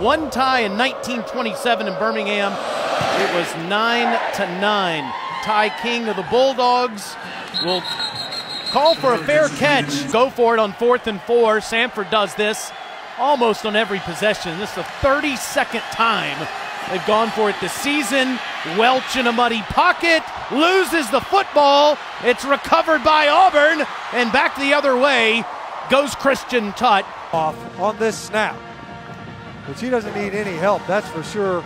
One tie in 1927 in Birmingham. It was nine to nine. Ty King of the Bulldogs will call for a fair catch. Go for it on fourth and four. Samford does this almost on every possession. This is the 32nd time they've gone for it this season. Welch in a muddy pocket, loses the football. It's recovered by Auburn, and back the other way goes Christian Tutt. Off on this snap. But she doesn't need any help, that's for sure.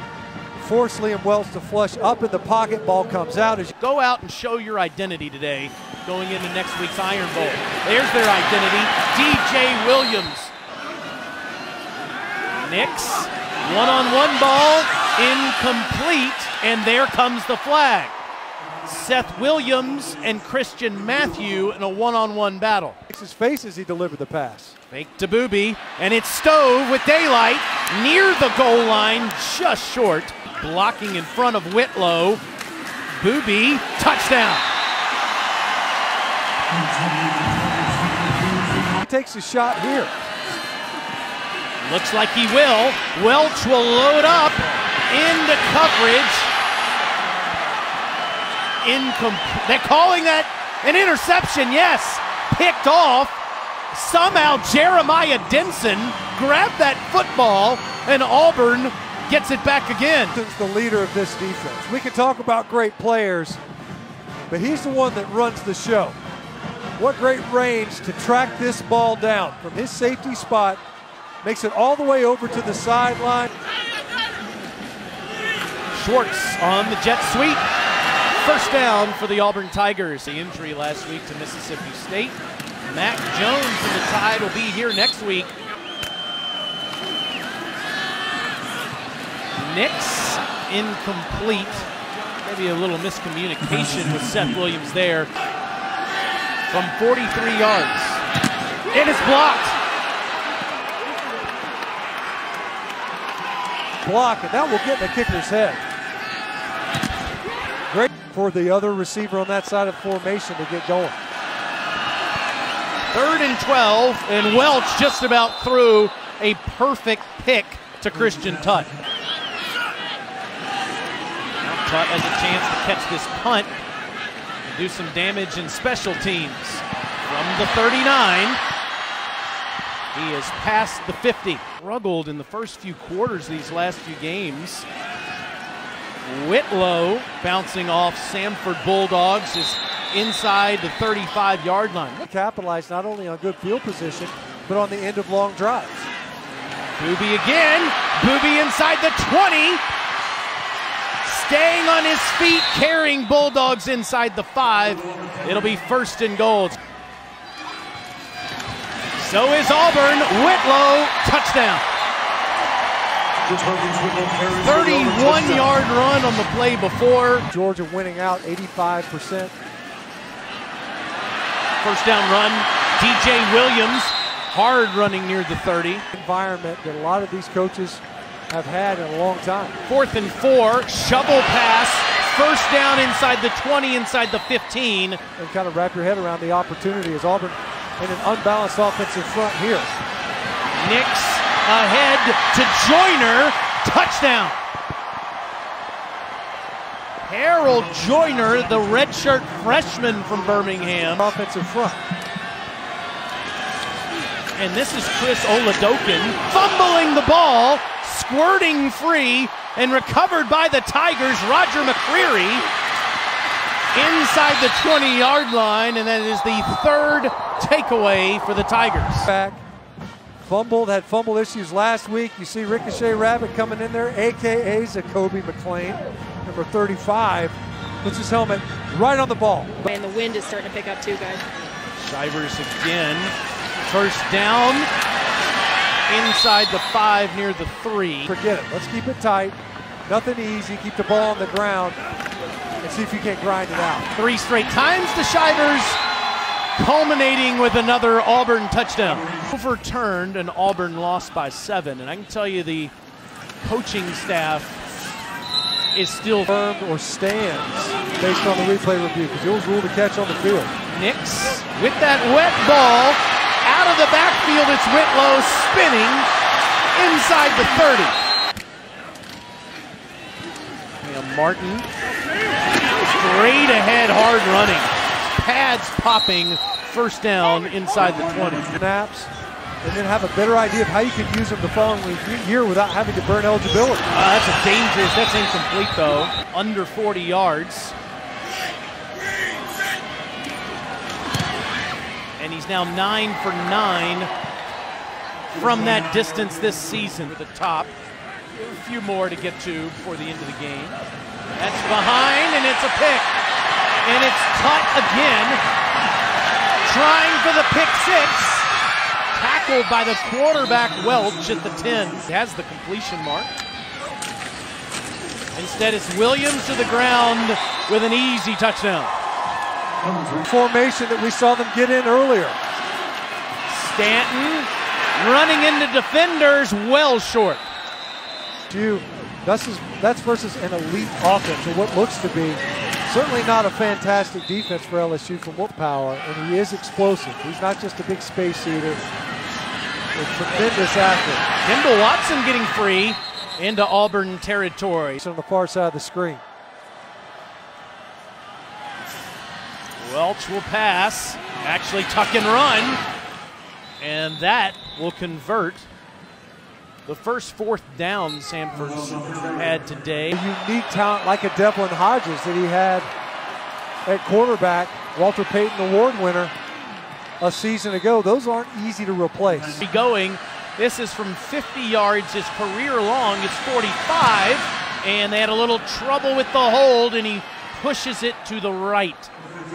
Force Liam Welch to flush up in the pocket. Ball comes out. As you Go out and show your identity today going into next week's Iron Bowl. There's their identity. DJ Williams. Nix, one on one ball, incomplete, and there comes the flag. Seth Williams and Christian Matthew in a one on one battle. makes his face as he delivered the pass. Fake to Boobee, and it's Stove with daylight near the goal line, just short. Blocking in front of Whitlow. Boobee, touchdown. He takes a shot here. Looks like he will. Welch will load up into coverage. Incom- They're calling that an interception, yes. Picked off. Somehow Jeremiah Dinson grabbed that football and Auburn gets it back again. He's the leader of this defense. We can talk about great players, but he's the one that runs the show. What great range to track this ball down from his safety spot, makes it all the way over to the sideline. Schwartz on the jet sweep. First down for the Auburn Tigers. The injury last week to Mississippi State. Mac Jones and the Tide will be here next week. Nix incomplete. Maybe a little miscommunication with Seth Williams there. From 43 yards. It is blocked. block, and that will get the kicker's head. For the other receiver on that side of formation to get going. Third and 12, and Welch just about threw a perfect pick to Christian Tutt. Now Tutt has a chance to catch this punt and do some damage in special teams. From the 39, he is past the 50. Struggled in the first few quarters these last few games. Whitlow bouncing off Samford Bulldogs is inside the 35 yard line. Capitalize not only on good field position, but on the end of long drives. Boobee again. Boobee inside the 20. Staying on his feet, carrying Bulldogs inside the five. It'll be first and goal. So is Auburn. Whitlow, touchdown. 31 yard run on the play before. Georgia winning out 85%. First down run. DJ Williams, hard running near the 30. Environment that a lot of these coaches have had in a long time. Fourth and four, shovel pass. First down inside the 20, inside the 15. And kind of wrap your head around the opportunity as Auburn in an unbalanced offensive front here. Nix ahead to Joiner. Touchdown. Harold Joiner, the redshirt freshman from Birmingham. Offensive front. And this is Chris Oladokun fumbling the ball, squirting free, and recovered by the Tigers. Roger McCreary inside the 20 yard line, and that is the third takeaway for the Tigers. Back. Fumbled, had fumble issues last week. You see Ricochet Rabbit coming in there, aka Zakoby McClain, number 35. Puts his helmet right on the ball. And the wind is starting to pick up too, guys. Shivers again. First down inside the five near the three. Forget it. Let's keep it tight. Nothing easy. Keep the ball on the ground and see if you can't grind it out. Three straight times to Shivers, culminating with another Auburn touchdown. Overturned and Auburn lost by seven. And I can tell you the coaching staff is still firm or stands based on the replay review because it was ruled a catch on the field. Nix with that wet ball out of the backfield. It's Whitlow spinning inside the 30. Martin straight ahead, hard running. Pads popping, first down inside the 20. Snaps, and then have a better idea of how you could use them the following year without having to burn eligibility. Uh, that's a dangerous, that's incomplete though. Under 40 yards. And he's now nine for nine from that distance this season at the top. A few more to get to before the end of the game. That's behind, and it's a pick. And it's Tutt again, trying for the pick six. Tackled by the quarterback Welch at the 10. Has the completion mark. Instead, it's Williams to the ground with an easy touchdown. Formation that we saw them get in earlier. Stanton running into defenders well short. You, that's, that's versus an elite offense, or what looks to be. Certainly not a fantastic defense for LSU from power, and he is explosive. He's not just a big space eater. A tremendous athlete. Kendall Watson getting free into Auburn territory. He's on the far side of the screen. Welch will pass, actually tuck and run, and that will convert the first fourth down Samford's had today. A unique talent like a Devlin Hodges that he had at quarterback, Walter Payton Award winner a season ago. Those aren't easy to replace. Be going. This is from 50 yards. His career long is 45, and they had a little trouble with the hold, and he pushes it to the right.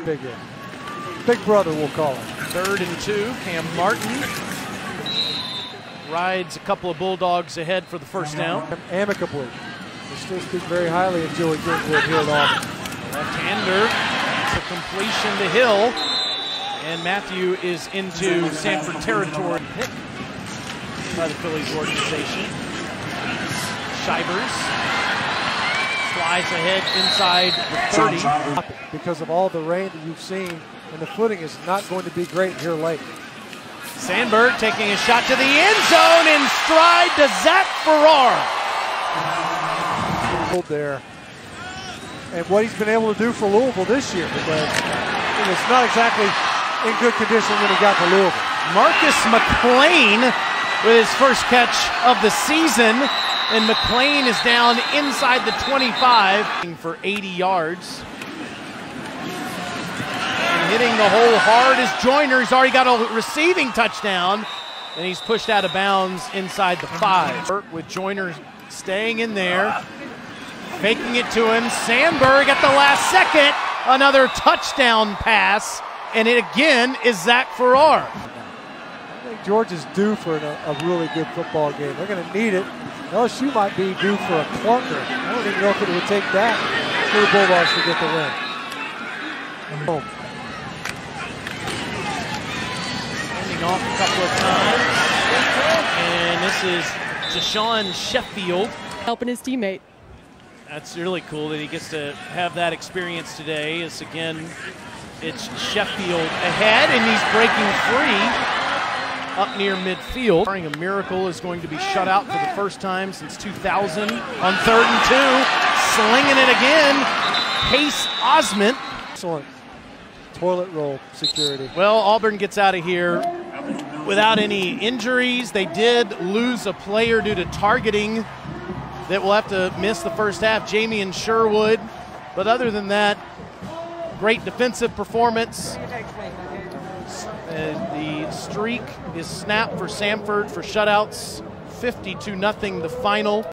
Big, big brother, we'll call him. Third and two. Kam Martin rides a couple of Bulldogs ahead for the first down. Amicably. We still speak very highly of Joey Gatewood here at Auburn. Left-hander. It's a completion to Hill. And Matthew is into Samford territory. Hit by the Phillies organization. Shivers flies ahead inside the 30. Because of all the rain that you've seen, and the footing is not going to be great here late. Sandberg taking a shot to the end zone in stride to Zach Farrar. There. And what he's been able to do for Louisville this year because it was not exactly in good condition when he got to Louisville. Marcus McLean with his first catch of the season. And McLean is down inside the 25 for 80 yards. And hitting the hole hard as Joiner. He's already got a receiving touchdown. And he's pushed out of bounds inside the five. With Joiner staying in there. Faking it to him. Sandberg at the last second. Another touchdown pass. And it again is Zach Farrar. I think George is due for a, a really good football game. They're going to need it. LSU might be due for a clunker. I don't even know if it would take that for the Bulldogs to get the win. Home. Handing off a couple of times. And this is Jashawn Sheffield. Helping his teammate. That's really cool that he gets to have that experience today. As again, it's Sheffield ahead, and he's breaking free up near midfield. Barring a miracle is going to be shut out for the first time since 2000 on third and two. Slinging it again. Case Osment. Excellent toilet roll security. Well, Auburn gets out of here without any injuries. They did lose a player due to targeting that will have to miss the first half, Jamien Sherwood. But other than that, great defensive performance. Uh, the streak is snapped for Samford for shutouts. 52 0 the final.